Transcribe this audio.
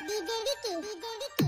ビビリキビビリキ